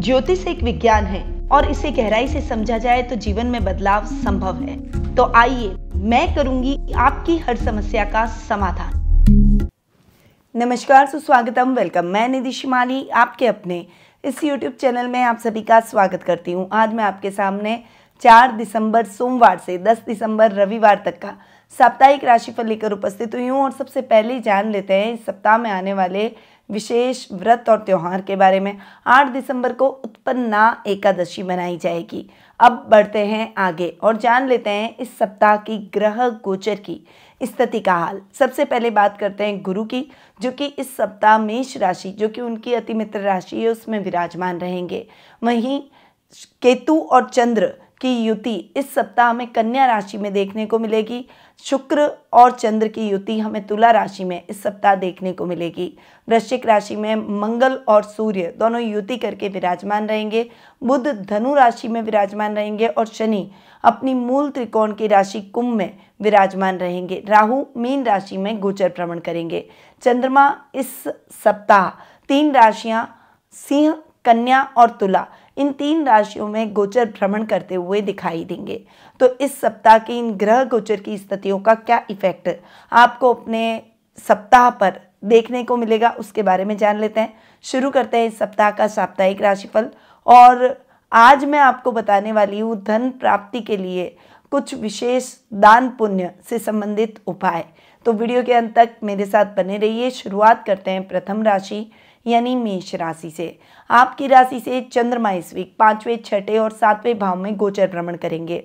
ज्योतिष एक विज्ञान है और इसे गहराई से समझा जाए तो जीवन में बदलाव संभव है। तो आइए, मैं करूँगी आपकी हर समस्या का समाधान। नमस्कार, सुस्वागतम, वेलकम। मैं निधि शिमाली, आपके अपने इस YouTube चैनल में आप सभी का स्वागत करती हूँ। आज मैं आपके सामने 4 दिसंबर, सोमवार से 10 दिसंबर, रविवार तक का साप्ताहिक राशिफल लेकर उपस्थित हुई हूँ। और सबसे पहले जान लेते हैं, इस सप्ताह में आने वाले विशेष व्रत और त्यौहार के बारे में 8 दिसंबर को उत्पन्ना एकादशी मनाई जाएगी। अब बढ़ते हैं आगे और जान लेते हैं इस सप्ताह की ग्रह गोचर की स्थिति का हाल। सबसे पहले बात करते हैं गुरु की, जो कि इस सप्ताह मेष राशि, जो कि उनकी अति मित्र राशि है, उसमें विराजमान रहेंगे। वहीं केतु और चंद्र की युति इस सप्ताह में कन्या राशि में देखने को मिलेगी। शुक्र और चंद्र की युति हमें तुला राशि में इस सप्ताह देखने को मिलेगी। वृश्चिक राशि में मंगल और सूर्य दोनों युति करके विराजमान रहेंगे। बुध धनु राशि में विराजमान रहेंगे और शनि अपनी मूल त्रिकोण की राशि कुंभ में विराजमान रहेंगे। राहु मीन राशि में गोचर भ्रमण करेंगे। चंद्रमा इस सप्ताह तीन राशियाँ, सिंह, कन्या और तुला इन तीन राशियों में गोचर भ्रमण करते हुए दिखाई देंगे। तो इस सप्ताह की इन ग्रह गोचर की स्थितियों का क्या इफ़ेक्ट आपको अपने सप्ताह पर देखने को मिलेगा, उसके बारे में जान लेते हैं। शुरू करते हैं इस सप्ताह का साप्ताहिक राशिफल। और आज मैं आपको बताने वाली हूँ धन प्राप्ति के लिए कुछ विशेष दान पुण्य से संबंधित उपाय। तो वीडियो के अंत तक मेरे साथ बने रहिए। शुरुआत करते हैं प्रथम राशि। यानी मेष राशि से। आपकी राशि से चंद्रमा इस वीक पाँचवें, छठे और सातवें भाव में गोचर भ्रमण करेंगे।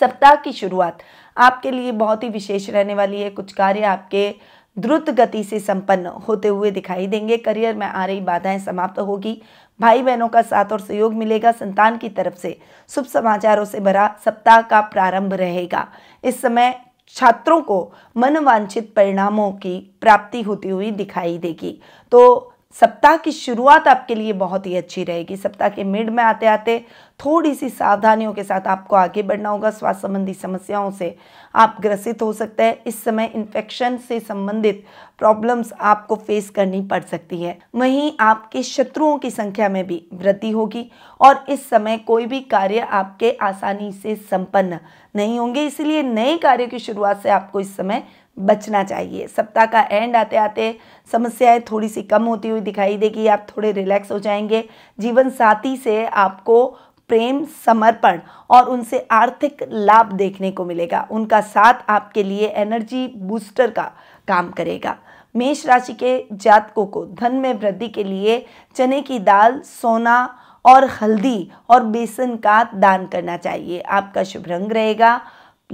सप्ताह की शुरुआत आपके लिए बहुत ही विशेष रहने वाली है। कुछ कार्य आपके द्रुत गति से संपन्न होते हुए दिखाई देंगे। करियर में आ रही बाधाएँ समाप्त होगी। भाई बहनों का साथ और सहयोग मिलेगा। संतान की तरफ़ से शुभ समाचारों से भरा सप्ताह का प्रारंभ रहेगा। इस समय छात्रों को मनवांछित परिणामों की प्राप्ति होती हुई दिखाई देगी। तो सप्ताह की शुरुआत आपके लिए बहुत ही अच्छी रहेगी। सप्ताह के मिड में आते आते थोड़ी सी सावधानियों के साथ आपको आगे बढ़ना होगा। स्वास्थ्य संबंधी समस्याओं से आप ग्रसित हो सकते हैं। इस समय इन्फेक्शन से संबंधित प्रॉब्लम्स आपको फेस करनी पड़ सकती है। वहीं आपके शत्रुओं की संख्या में भी वृद्धि होगी और इस समय कोई भी कार्य आपके आसानी से संपन्न नहीं होंगे। इसलिए नए कार्य की शुरुआत से आपको इस समय बचना चाहिए। सप्ताह का एंड आते आते समस्याएँ थोड़ी सी कम होती हुई दिखाई देगी। आप थोड़े रिलैक्स हो जाएँगे। जीवन साथी से आपको प्रेम, समर्पण और उनसे आर्थिक लाभ देखने को मिलेगा। उनका साथ आपके लिए एनर्जी बूस्टर का काम करेगा। मेष राशि के जातकों को धन में वृद्धि के लिए चने की दाल, सोना और हल्दी और बेसन का दान करना चाहिए। आपका शुभ रंग रहेगा।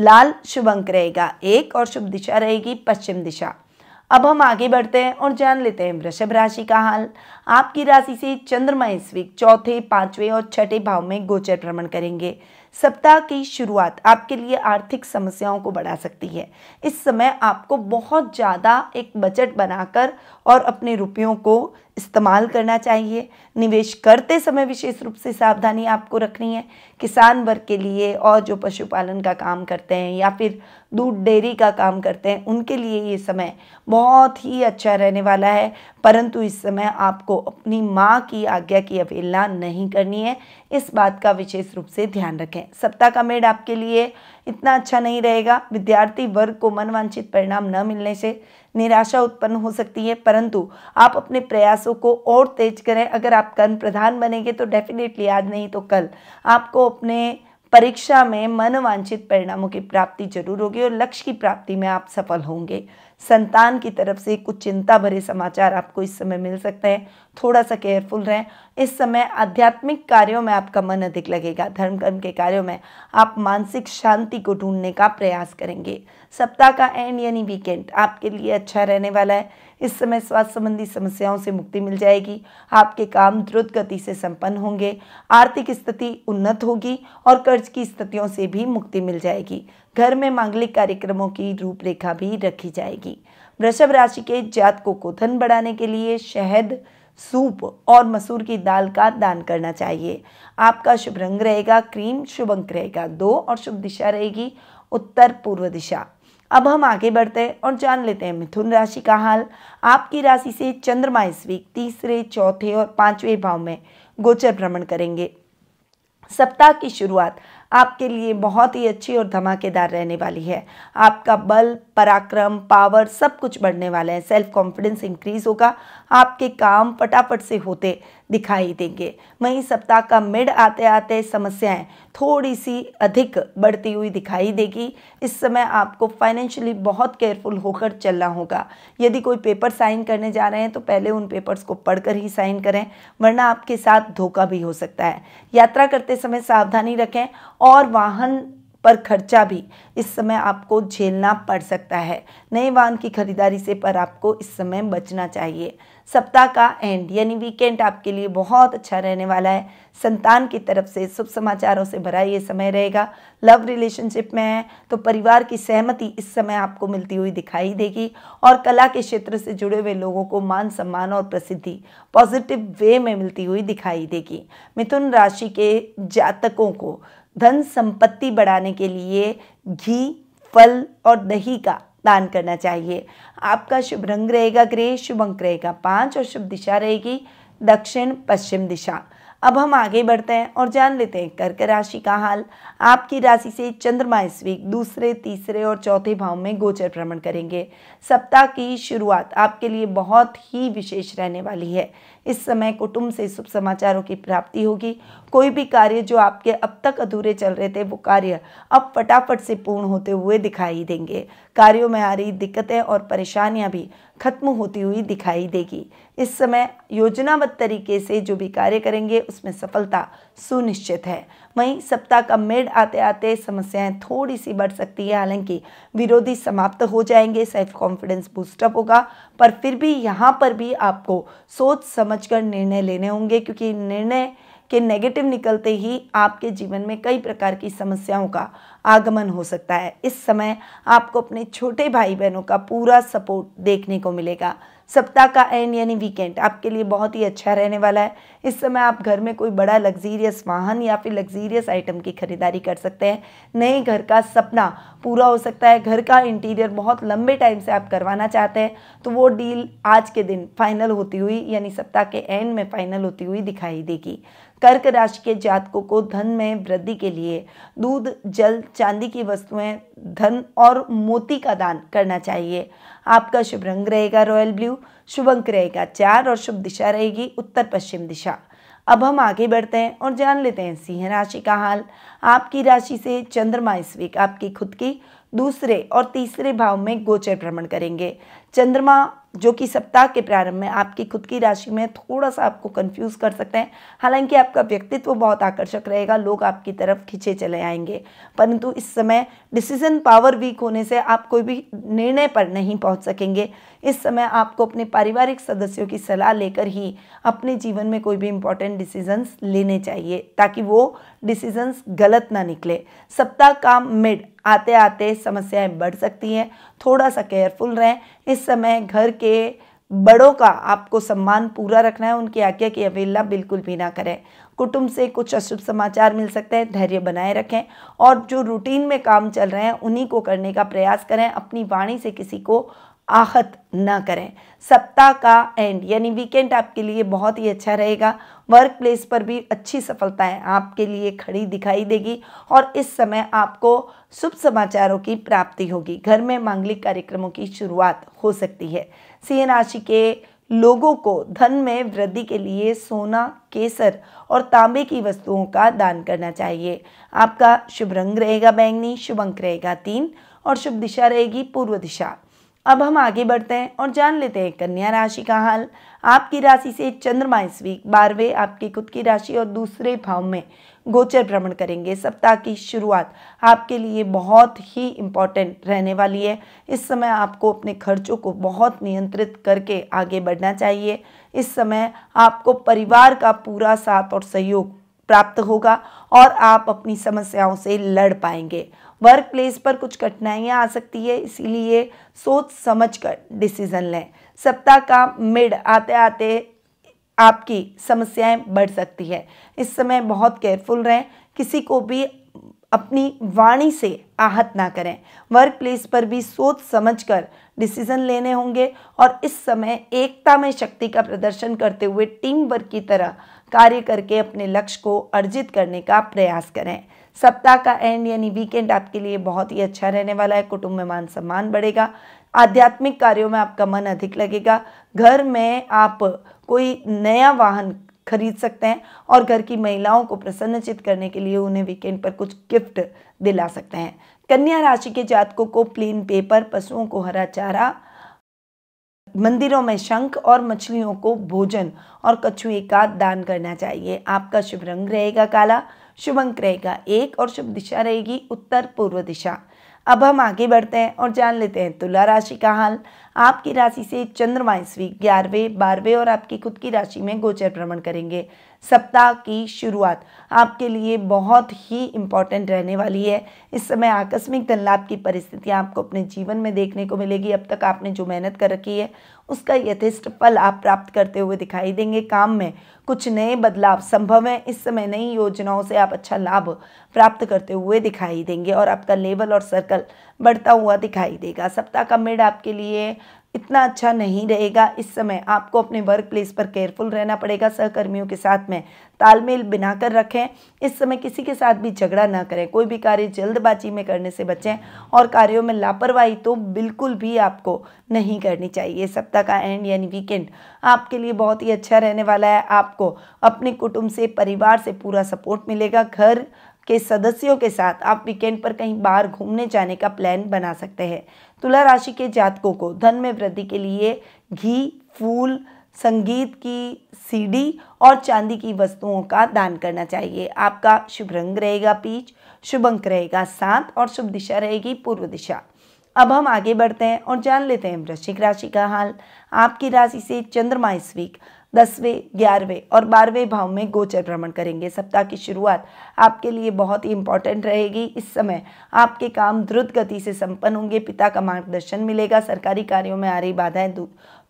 लाल शुभ अंक रहेगा। एक और शुभ दिशा रहेगी, पश्चिम दिशा। अब हम आगे बढ़ते हैं और जान लेते हैं वृषभ राशि का हाल। आपकी राशि से चंद्रमा इस वीक चौथे, पाँचवें और छठे भाव में गोचर भ्रमण करेंगे। सप्ताह की शुरुआत आपके लिए आर्थिक समस्याओं को बढ़ा सकती है। इस समय आपको बहुत ज़्यादा एक बजट बनाकर और अपने रुपयों को इस्तेमाल करना चाहिए। निवेश करते समय विशेष रूप से सावधानी आपको रखनी है। किसान वर्ग के लिए और जो पशुपालन का काम करते हैं या फिर दूध डेयरी का काम करते हैं, उनके लिए ये समय बहुत ही अच्छा रहने वाला है। परंतु इस समय आपको अपनी माँ की आज्ञा की अवहेलना नहीं करनी है। इस बात का विशेष रूप से ध्यान रखें। सप्ताह का मेड आपके लिए इतना अच्छा नहीं रहेगा। विद्यार्थी वर्ग को मनवांछित परिणाम न मिलने से निराशा उत्पन्न हो सकती है, परंतु आप अपने प्रयासों को और तेज करें। अगर आप कर्म प्रधान बनेंगे तो डेफिनेटली आज नहीं तो कल। आपको अपने परीक्षा में मनवांछित परिणामों की प्राप्ति ज़रूर होगी और लक्ष्य की प्राप्ति में आप सफल होंगे। संतान की तरफ़ से कुछ चिंता भरे समाचार आपको इस समय मिल सकते हैं। थोड़ा सा केयरफुल रहें। इस समय आध्यात्मिक कार्यों में आपका मन अधिक लगेगा। धर्म, कर्म के कार्यों में आप मानसिक शांति को ढूँढने का प्रयास करेंगे। सप्ताह का एंड यानी वीकेंड आपके लिए अच्छा रहने वाला है। इस समय स्वास्थ्य संबंधी समस्याओं से मुक्ति मिल जाएगी। आपके काम द्रुत गति से संपन्न होंगे। आर्थिक स्थिति उन्नत होगी और कर्ज की स्थितियों से भी मुक्ति मिल जाएगी। घर में मांगलिक कार्यक्रमों की रूपरेखा भी रखी जाएगी। वृषभ राशि के जातकों को धन बढ़ाने के लिए शहद, सूप और मसूर की दाल का दान करना चाहिए। आपका शुभ रंग रहेगा क्रीम, शुभ अंक रहेगा दो और शुभ दिशा रहेगी उत्तर पूर्व दिशा। अब हम आगे बढ़ते हैं और जान लेते हैं मिथुन राशि का हाल। आपकी राशि से चंद्रमा इस वीक तीसरे, चौथे और पाँचवें भाव में गोचर भ्रमण करेंगे। सप्ताह की शुरुआत आपके लिए बहुत ही अच्छी और धमाकेदार रहने वाली है। आपका बल, पराक्रम पावर सब कुछ बढ़ने वाला है। सेल्फ कॉन्फिडेंस इंक्रीज होगा। आपके काम फटाफट से होते। दिखाई देंगे। वहीं सप्ताह का मिड आते आते समस्याएँ थोड़ी सी अधिक बढ़ती हुई दिखाई देगी। इस समय आपको फाइनेंशियली बहुत केयरफुल होकर चलना होगा। यदि कोई पेपर साइन करने जा रहे हैं तो पहले उन पेपर्स को पढ़कर ही साइन करें, वरना आपके साथ धोखा भी हो सकता है। यात्रा करते समय सावधानी रखें और वाहन पर खर्चा भी इस समय आपको झेलना पड़ सकता है। नए वाहन की खरीदारी से पर आपको इस समय बचना चाहिए। सप्ताह का एंड यानी वीकेंड आपके लिए बहुत अच्छा रहने वाला है। संतान की तरफ़ से शुभ समाचारों से भरा ये समय रहेगा। लव रिलेशनशिप में है तो परिवार की सहमति इस समय आपको मिलती हुई दिखाई देगी और कला के क्षेत्र से जुड़े हुए लोगों को मान सम्मान और प्रसिद्धि पॉजिटिव वे में मिलती हुई दिखाई देगी। मिथुन राशि के जातकों को धन संपत्ति बढ़ाने के लिए घी, फल और दही का दान करना चाहिए। आपका शुभ रंग रहेगा ग्रे शुभ अंक रहेगा पाँच और शुभ दिशा रहेगी दक्षिण, पश्चिम दिशा। अब हम आगे बढ़ते हैं और जान लेते हैं कर्क राशि का हाल। आपकी राशि से चंद्रमा इस वीक दूसरे, तीसरे और चौथे भाव में गोचर भ्रमण करेंगे। सप्ताह की शुरुआत आपके लिए बहुत ही विशेष रहने वाली है। इस समय कुटुंब से शुभ समाचारों की प्राप्ति होगी। कोई भी कार्य जो आपके अब तक अधूरे चल रहे थे, वो कार्य अब फटाफट से पूर्ण होते हुए दिखाई देंगे। कार्यों में आ रही दिक्कतें और परेशानियाँ भी खत्म होती हुई दिखाई देगी। इस समय योजनाबद्ध तरीके से जो भी कार्य करेंगे, उसमें सफलता सुनिश्चित है। वहीं सप्ताह का मेड आते आते समस्याएँ थोड़ी सी बढ़ सकती है। हालाँकि विरोधी समाप्त हो जाएँगे, सेल्फ कॉन्फिडेंस बूस्टअप होगा। पर फिर भी यहाँ पर भी आपको सोच समझकर निर्णय लेने होंगे, क्योंकि निर्णय के नेगेटिव निकलते ही आपके जीवन में कई प्रकार की समस्याओं का आगमन हो सकता है। इस समय आपको अपने छोटे भाई बहनों का पूरा सपोर्ट देखने को मिलेगा। सप्ताह का एंड यानी वीकेंड आपके लिए बहुत ही अच्छा रहने वाला है। इस समय आप घर में कोई बड़ा लग्जीरियस वाहन या फिर लग्जीरियस आइटम की खरीदारी कर सकते हैं। नए घर का सपना पूरा हो सकता है। घर का इंटीरियर बहुत लंबे टाइम से आप करवाना चाहते हैं तो वो डील आज के दिन फाइनल होती हुई, यानी सप्ताह के एंड में फाइनल होती हुई दिखाई देगी। कर्क राशि के जातकों को धन में वृद्धि के लिए दूध, जल, चांदी की वस्तुएँ, धन और मोती का दान करना चाहिए। आपका शुभ रंग रहेगा रॉयल ब्लू शुभ अंक रहेगा चार और शुभ दिशा रहेगी उत्तर पश्चिम दिशा। अब हम आगे बढ़ते हैं और जान लेते हैं सिंह राशि का हाल। आपकी राशि से चंद्रमा इस वीक आपकी खुद की दूसरे और तीसरे भाव में गोचर भ्रमण करेंगे। चंद्रमा जो कि सप्ताह के प्रारंभ में आपकी खुद की राशि में थोड़ा सा आपको कंफ्यूज कर सकते हैं। हालाँकि आपका व्यक्तित्व बहुत आकर्षक रहेगा, लोग आपकी तरफ़ खींचे चले आएँगे। परंतु इस समय डिसीज़न पावर वीक होने से आप कोई भी निर्णय पर नहीं पहुँच सकेंगे। इस समय आपको अपने पारिवारिक सदस्यों की सलाह लेकर ही अपने जीवन में कोई भी इंपॉर्टेंट डिसीजंस लेने चाहिए, ताकि वो डिसीजंस गलत ना निकले। सप्ताह का मिड आते आते समस्याएँ बढ़ सकती हैं। थोड़ा सा केयरफुल रहें। इस समय घर के बड़ों का आपको सम्मान पूरा रखना है। उनकी आज्ञा की अवहेलना बिल्कुल भी ना करें। कुटुंब से कुछ अशुभ समाचार मिल सकते हैं। धैर्य बनाए रखें। और जो रूटीन में काम चल रहे हैं, उन्हीं को करने का प्रयास करें। अपनी वाणी से किसी को आहत न करें। सप्ताह का एंड यानी वीकेंड आपके लिए बहुत ही अच्छा रहेगा। वर्क प्लेस पर भी अच्छी सफलताएँ आपके लिए खड़ी दिखाई देगी और इस समय आपको शुभ समाचारों की प्राप्ति होगी। घर में मांगलिक कार्यक्रमों की शुरुआत हो सकती है। सिंह राशि के लोगों को धन में वृद्धि के लिए सोना, केसर और तांबे की वस्तुओं का दान करना चाहिए। आपका शुभ रंग रहेगा बैंगनी, शुभ अंक रहेगा तीन और शुभ दिशा रहेगी पूर्व दिशा। अब हम आगे बढ़ते हैं और जान लेते हैं कन्या राशि का हाल। आपकी राशि से चंद्रमा इस वीक बारहवें, आपकी खुद की राशि और दूसरे भाव में गोचर भ्रमण करेंगे। सप्ताह की शुरुआत आपके लिए बहुत ही इंपॉर्टेंट रहने वाली है। इस समय आपको अपने खर्चों को बहुत नियंत्रित करके आगे बढ़ना चाहिए। इस समय आपको परिवार का पूरा साथ और सहयोग प्राप्त होगा और आप अपनी समस्याओं से लड़ पाएँगे। वर्क प्लेस पर कुछ कठिनाइयाँ आ सकती है, इसीलिए सोच समझ कर डिसीज़न लें। सप्ताह का मिड आते आते आपकी समस्याएँ बढ़ सकती है। इस समय बहुत केयरफुल रहें, किसी को भी अपनी वाणी से आहत ना करें। वर्क प्लेस पर भी सोच समझकर डिसीज़न लेने होंगे और इस समय एकता में शक्ति का प्रदर्शन करते हुए टीम वर्क की तरह कार्य करके अपने लक्ष्य को अर्जित करने का प्रयास करें। सप्ताह का एंड यानी वीकेंड आपके लिए बहुत ही अच्छा रहने वाला है, कुटुंब में मान सम्मान बढ़ेगा, आध्यात्मिक कार्यों में आपका मन अधिक लगेगा, घर में आप कोई नया वाहन खरीद सकते हैं और घर की महिलाओं को प्रसन्नचित करने के लिए उन्हें वीकेंड पर कुछ गिफ्ट दिला सकते हैं। कन्या राशि के जातकों को प्लेन पेपर पशुओं को हरा चारा, मंदिरों में शंख और मछलियों को भोजन और कछुए का दान करना चाहिए। आपका शुभ रंग रहेगा काला। शुभ अंक रहेगा। एक और शुभ दिशा रहेगी, उत्तर पूर्व दिशा। अब हम आगे बढ़ते हैं और जान लेते हैं तुला राशि का हाल। आपकी राशि से चंद्रमा ईस्वी ग्यारहवें, बारहवें और आपकी खुद की राशि में गोचर भ्रमण करेंगे। सप्ताह की शुरुआत आपके लिए बहुत ही इंपॉर्टेंट रहने वाली है। इस समय आकस्मिक धन लाभ की परिस्थितियाँ आपको अपने जीवन में देखने को मिलेगी। अब तक आपने जो मेहनत कर रखी है, उसका यथेष्ट फल आप प्राप्त करते हुए दिखाई देंगे। काम में कुछ नए बदलाव संभव हैं। इस समय नई योजनाओं से आप अच्छा लाभ प्राप्त करते हुए दिखाई देंगे और आपका लेवल और सर्कल बढ़ता हुआ दिखाई देगा। सप्ताह का मिड आपके लिए इतना अच्छा नहीं रहेगा। इस समय आपको अपने वर्क प्लेस पर केयरफुल रहना पड़ेगा, सहकर्मियों के साथ में तालमेल बनाकर रखें। इस समय किसी के साथ भी झगड़ा ना करें। कोई भी कार्य जल्दबाजी में करने से बचें और कार्यों में लापरवाही तो बिल्कुल भी आपको नहीं करनी चाहिए। सप्ताह का एंड यानी वीकेंड आपके लिए बहुत ही अच्छा रहने वाला है। आपको अपने कुटुंब से, परिवार से पूरा सपोर्ट मिलेगा। घर के सदस्यों के साथ आप वीकेंड पर कहीं बाहर घूमने जाने का प्लान बना सकते हैं। तुला राशि के जातकों को धन में वृद्धि के लिए घी, फूल, संगीत की सीडी और चांदी की वस्तुओं का दान करना चाहिए। आपका शुभ रंग रहेगा पीच, शुभ अंक रहेगा सात और शुभ दिशा रहेगी पूर्व दिशा। अब हम आगे बढ़ते हैं और जान लेते हैं वृश्चिक राशि का हाल। आपकी राशि से चंद्रमा इस वीक दसवें, ग्यारहवें और बारहवें भाव में गोचर भ्रमण करेंगे। सप्ताह की शुरुआत आपके लिए बहुत ही इंपॉर्टेंट रहेगी। इस समय आपके काम द्रुत गति से संपन्न होंगे। पिता का मार्गदर्शन मिलेगा। सरकारी कार्यों में आ रही बाधाएँ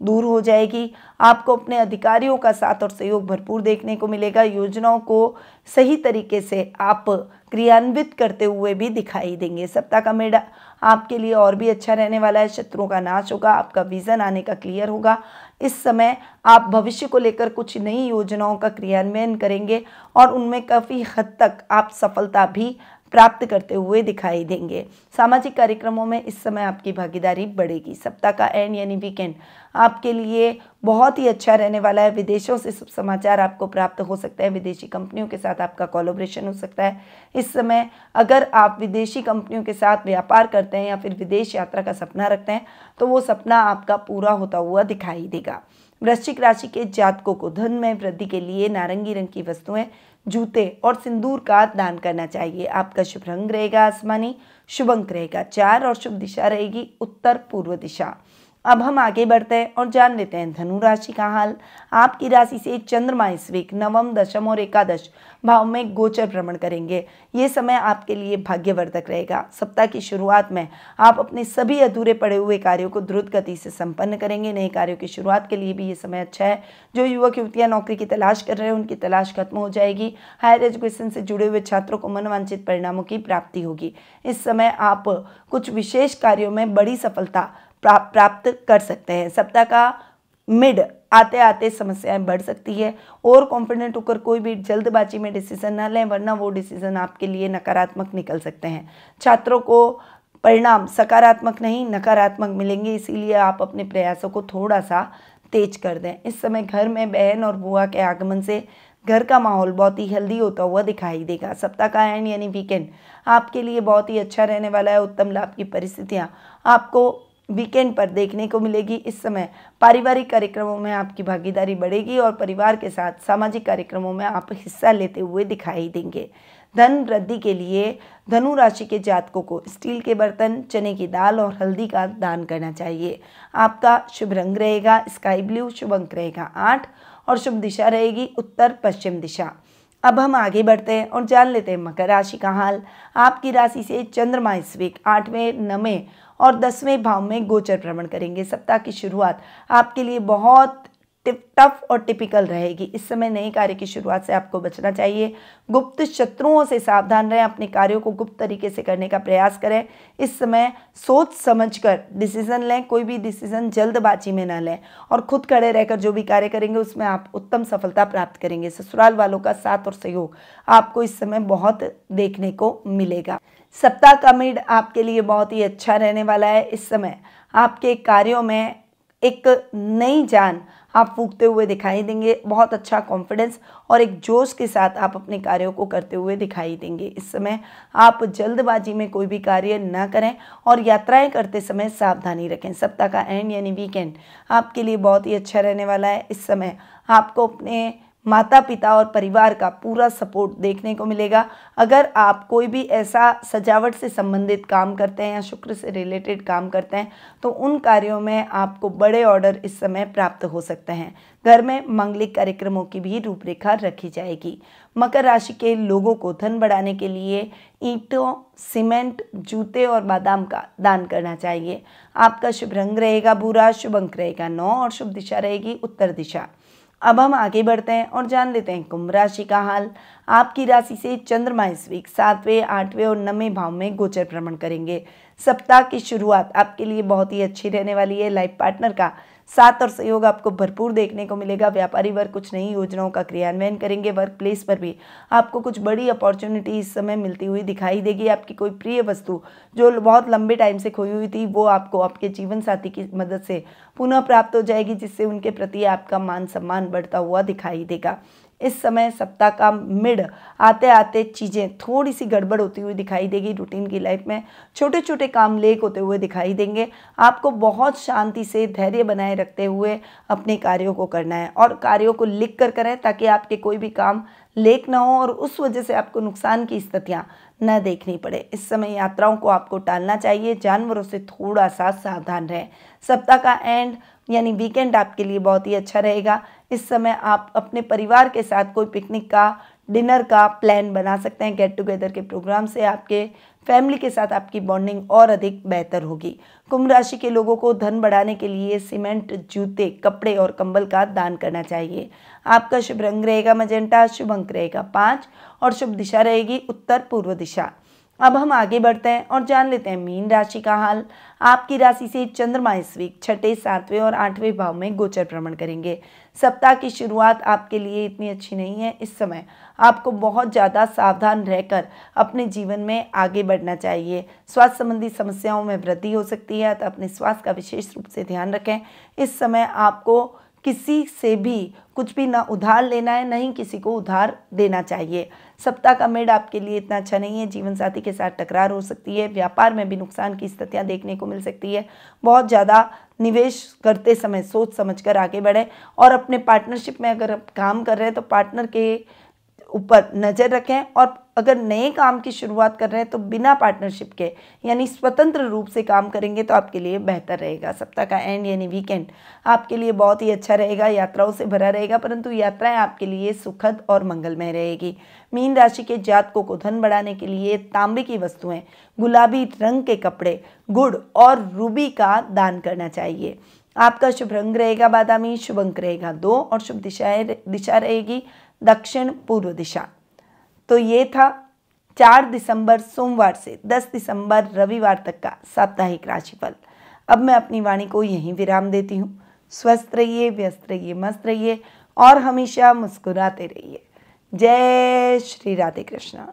दूर हो जाएगी। आपको अपने अधिकारियों का साथ और सहयोग भरपूर देखने को मिलेगा। योजनाओं को सही तरीके से आप क्रियान्वित करते हुए भी दिखाई देंगे। सप्ताह का मेड़ा आपके लिए और भी अच्छा रहने वाला है, शत्रुओं का नाश होगा, आपका विजन आने का क्लियर होगा। इस समय आप भविष्य को लेकर कुछ नई योजनाओं का क्रियान्वयन करेंगे और उनमें काफ़ी हद तक आप सफलता भी प्राप्त करते हुए दिखाई देंगे। सामाजिक कार्यक्रमों में इस समय आपकी भागीदारी बढ़ेगी। सप्ताह का एंड यानी वीकेंड आपके लिए बहुत ही अच्छा रहने वाला है। विदेशों से सब समाचार आपको प्राप्त हो सकता है। विदेशी कंपनियों के साथ आपका कोलोब्रेशन हो सकता है। इस समय अगर आप विदेशी कंपनियों के साथ व्यापार करते हैं या फिर विदेश यात्रा का सपना रखते हैं तो वो सपना आपका पूरा होता हुआ दिखाई देगा। वृश्चिक राशि के जातकों को धन में वृद्धि के लिए नारंगी रंग की वस्तुएँ, जूते और सिंदूर का दान करना चाहिए। आपका शुभ रंग रहेगा आसमानी शुभ अंक रहेगा चार और शुभ दिशा रहेगी उत्तर पूर्व दिशा। अब हम आगे बढ़ते हैं और जान लेते हैं धनु राशि का हाल। आपकी राशि से चंद्रमा इस वीक नवम, दशम और एकादश भाव में गोचर भ्रमण करेंगे। ये समय आपके लिए भाग्यवर्धक रहेगा। सप्ताह की शुरुआत में आप अपने सभी अधूरे पड़े हुए कार्यों को द्रुत गति से संपन्न करेंगे। नए कार्यों की शुरुआत के लिए भी ये समय अच्छा है। जो युवक, युवतियाँ नौकरी की तलाश कर रहे हैं, उनकी तलाश खत्म हो जाएगी। हायर एजुकेशन से जुड़े हुए छात्रों को मनवांचित परिणामों की प्राप्ति होगी। इस समय आप कुछ विशेष कार्यों में बड़ी सफलता प्राप्त कर सकते हैं। सप्ताह का मिड आते आते समस्याएँ बढ़ सकती है और कॉन्फिडेंट होकर कोई भी जल्दबाजी में डिसीज़न ना लें, वरना वो डिसीज़न आपके लिए नकारात्मक निकल सकते हैं। छात्रों को परिणाम सकारात्मक नहीं, नकारात्मक मिलेंगे, इसीलिए आप अपने प्रयासों को थोड़ा सा तेज कर दें। इस समय घर में बहन और बुआ के आगमन से घर का माहौल बहुत ही हेल्दी होता हुआ दिखाई देगा। सप्ताह का एंड यानी वीकेंड आपके लिए बहुत ही अच्छा रहने वाला है, उत्तम लाभ की परिस्थितियाँ। आपको वीकेंड पर देखने को मिलेगी। इस समय पारिवारिक कार्यक्रमों में आपकी भागीदारी बढ़ेगी और परिवार के साथ सामाजिक कार्यक्रमों में आप हिस्सा लेते हुए दिखाई देंगे। धन वृद्धि के लिए धनु राशि के जातकों को स्टील के बर्तन, चने की दाल और हल्दी का दान करना चाहिए। आपका शुभ रंग रहेगा, स्काई ब्लू शुभ अंक रहेगा आठ और शुभ दिशा रहेगी उत्तर पश्चिम दिशा। अब हम आगे बढ़ते हैं और जान लेते हैं मकर राशि का हाल। आपकी राशि से चंद्रमा इस वीक आठवें, नवें और दसवें भाव में गोचर भ्रमण करेंगे। सप्ताह की शुरुआत आपके लिए बहुत टफ और टिपिकल रहेगी। इस समय नए कार्य की शुरुआत से आपको बचना चाहिए। गुप्त शत्रुओं से सावधान रहें, अपने कार्यों को गुप्त तरीके से करने का प्रयास करें। इस समय सोच समझकर डिसीज़न लें, कोई भी डिसीज़न जल्दबाजी में न लें और खुद खड़े रहकर जो भी कार्य करेंगे, उसमें आप उत्तम सफलता प्राप्त करेंगे। ससुराल वालों का साथ और सहयोग आपको इस समय बहुत देखने को मिलेगा। सप्ताह का मिड आपके लिए बहुत ही अच्छा रहने वाला है। इस समय आपके कार्यों में एक नई जान आप फूकते हुए दिखाई देंगे, बहुत अच्छा कॉन्फिडेंस और एक जोश के साथ आप अपने कार्यों को करते हुए दिखाई देंगे। इस समय आप जल्दबाजी में कोई भी कार्य ना करें और यात्राएँ करते समय सावधानी रखें। सप्ताह का एंड यानी वीकेंड आपके लिए बहुत ही अच्छा रहने वाला है। इस समय आपको अपने माता पिता और परिवार का पूरा सपोर्ट देखने को मिलेगा। अगर आप कोई भी ऐसा सजावट से संबंधित काम करते हैं या शुक्र से रिलेटेड काम करते हैं तो उन कार्यों में आपको बड़े ऑर्डर इस समय प्राप्त हो सकते हैं। घर में मांगलिक कार्यक्रमों की भी रूपरेखा रखी जाएगी। मकर राशि के लोगों को धन बढ़ाने के लिए ईंटों, सीमेंट, जूते और बादाम का दान करना चाहिए। आपका शुभ रंग रहेगा बुरा शुभ अंक रहेगा नौ और शुभ दिशा रहेगी उत्तर दिशा। अब हम आगे बढ़ते हैं और जान लेते हैं कुंभ राशि का हाल। आपकी राशि से चंद्रमा इस वीक सातवें, आठवें और नवें भाव में गोचर भ्रमण करेंगे। सप्ताह की शुरुआत आपके लिए बहुत ही अच्छी रहने वाली है। लाइफ पार्टनर का साथ और सहयोग आपको भरपूर देखने को मिलेगा। व्यापारी वर्ग कुछ नई योजनाओं का क्रियान्वयन करेंगे। वर्क प्लेस पर भी आपको कुछ बड़ी अपॉर्चुनिटी इस समय मिलती हुई दिखाई देगी। आपकी कोई प्रिय वस्तु जो बहुत लंबे टाइम से खोई हुई थी, वो आपको आपके जीवन साथी की मदद से पुनः प्राप्त हो जाएगी, जिससे उनके प्रति आपका मान सम्मान बढ़ता हुआ दिखाई देगा। इस समय सप्ताह का मिड आते आते चीज़ें थोड़ी सी गड़बड़ होती हुई दिखाई देगी रूटीन की लाइफ में। छोटे छोटे काम लेक होते हुए दिखाई देंगे। आपको बहुत शांति से धैर्य बनाए रखते हुए अपने कार्यों को करना है और कार्यों को लिख कर करें ताकि आपके कोई भी काम लेक ना हो और उस वजह से आपको नुकसान की स्थितियाँ न देखनी पड़े। इस समय यात्राओं को आपको टालना चाहिए। जानवरों से थोड़ा सा सावधान रहें। सप्ताह का एंड यानी वीकेंड आपके लिए बहुत ही अच्छा रहेगा। इस समय आप अपने परिवार के साथ कोई पिकनिक का डिनर का प्लान बना सकते हैं गेट टुगेदर के प्रोग्राम से आपके फैमिली के साथ आपकी बॉन्डिंग और अधिक बेहतर होगी। कुंभ राशि के लोगों को धन बढ़ाने के लिए सीमेंट जूते, कपड़े और कंबल का दान करना चाहिए। आपका शुभ रंग रहेगा मजेंटा शुभ अंक रहेगा पाँच और शुभ दिशा रहेगी उत्तर पूर्व दिशा। अब हम आगे बढ़ते हैं और जान लेते हैं मीन राशि का हाल। आपकी राशि से चंद्रमा इस वीक छठे, सातवें और आठवें भाव में गोचर भ्रमण करेंगे। सप्ताह की शुरुआत आपके लिए इतनी अच्छी नहीं है, इस समय आपको बहुत ज़्यादा सावधान रहकर अपने जीवन में आगे बढ़ना चाहिए। स्वास्थ्य संबंधी समस्याओं में वृद्धि हो सकती है तो अपने स्वास्थ्य का विशेष रूप से ध्यान रखें। इस समय आपको किसी से भी कुछ भी ना उधार लेना है, नहीं किसी को उधार देना चाहिए। सप्ताह का मेड आपके लिए इतना अच्छा नहीं है, जीवन साथी के साथ टकरार हो सकती है, व्यापार में भी नुकसान की स्थितियाँ देखने को मिल सकती है। बहुत ज़्यादा निवेश करते समय सोच समझकर आगे बढ़ें और अपने पार्टनरशिप में अगर आप काम कर रहे हैं तो पार्टनर के ऊपर नज़र रखें और अगर नए काम की शुरुआत कर रहे हैं तो बिना पार्टनरशिप के, यानी स्वतंत्र रूप से काम करेंगे तो आपके लिए बेहतर रहेगा। सप्ताह का एंड यानी वीकेंड आपके लिए बहुत ही अच्छा रहेगा, यात्राओं से भरा रहेगा, परंतु यात्राएँ आपके लिए सुखद और मंगलमय रहेगी। मीन राशि के जातकों को धन बढ़ाने के लिए तांबे की वस्तुएँ, गुलाबी रंग के कपड़े, गुड़ और रूबी का दान करना चाहिए। आपका शुभ रंग रहेगा बादामी, शुभ अंक रहेगा दो और शुभ दिशाएँ, दिशा रहेगी दक्षिण पूर्व दिशा। तो ये था चार दिसंबर सोमवार से दस दिसंबर रविवार तक का साप्ताहिक राशिफल। अब मैं अपनी वाणी को यहीं विराम देती हूँ। स्वस्थ रहिए, व्यस्त रहिए, मस्त रहिए और हमेशा मुस्कुराते रहिए। जय श्री राधे कृष्णा।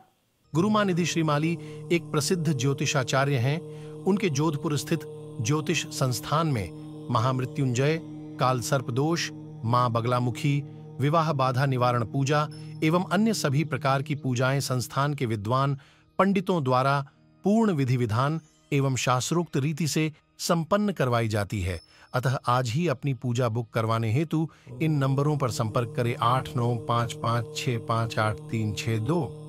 गुरुमा निधि श्रीमाली एक प्रसिद्ध ज्योतिषाचार्य हैं। उनके जोधपुर स्थित ज्योतिष संस्थान में महामृत्युंजय काल सर्प दोष माँ बगलामुखी विवाह, बाधा, निवारण, पूजा एवं अन्य सभी प्रकार की पूजाएँ संस्थान के विद्वान, पंडितों द्वारा पूर्ण विधि विधान एवं शास्त्रोक्त रीति से संपन्न करवाई जाती है। अतः आज ही अपनी पूजा बुक करवाने हेतु इन नंबरों पर संपर्क करें आठ नौ पाँच पाँच छः पाँच आठ तीन छः दो।